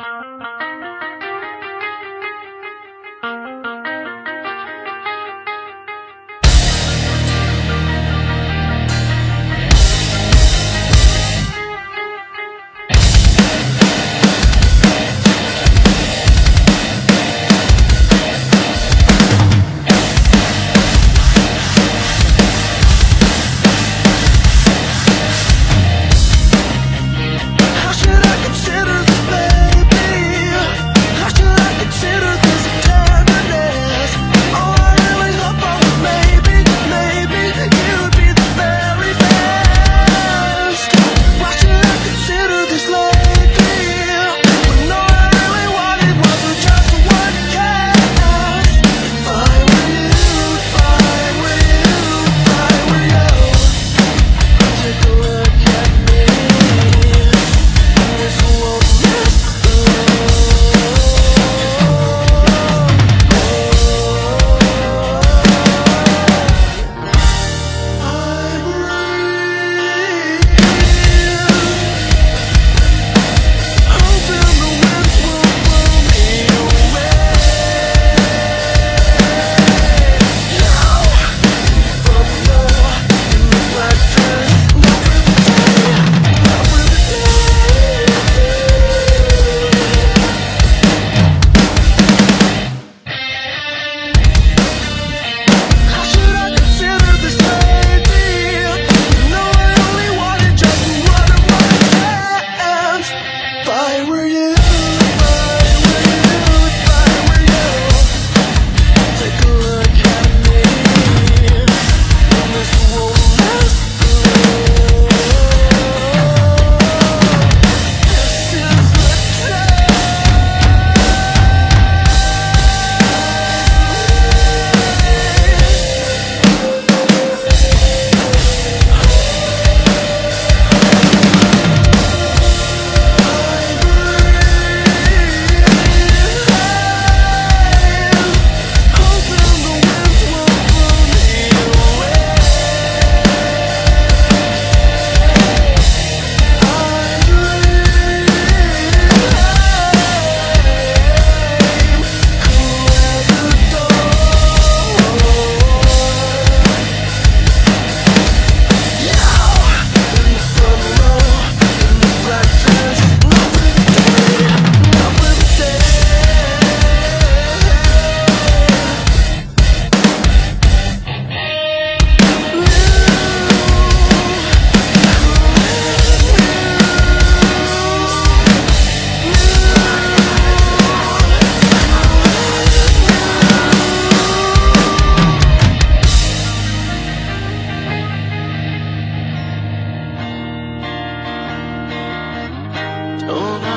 How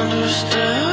understand